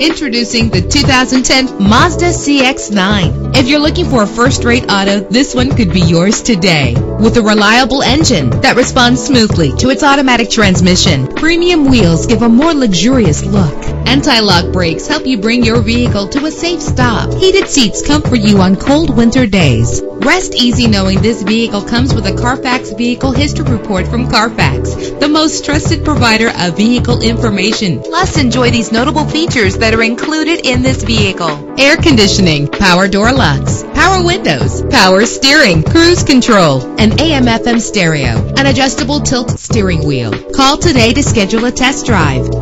Introducing the 2010 Mazda CX-9. If you're looking for a first-rate auto, this one could be yours today. With a reliable engine that responds smoothly to its automatic transmission, premium wheels give a more luxurious look. Anti-lock brakes help you bring your vehicle to a safe stop. Heated seats comfort you on cold winter days. Rest easy knowing this vehicle comes with a Carfax Vehicle History Report from Carfax, the most trusted provider of vehicle information. Plus, enjoy these notable features that are included in this vehicle. Air conditioning, power door locks, power windows, power steering, cruise control, an AM FM stereo, an adjustable tilt steering wheel. Call today to schedule a test drive.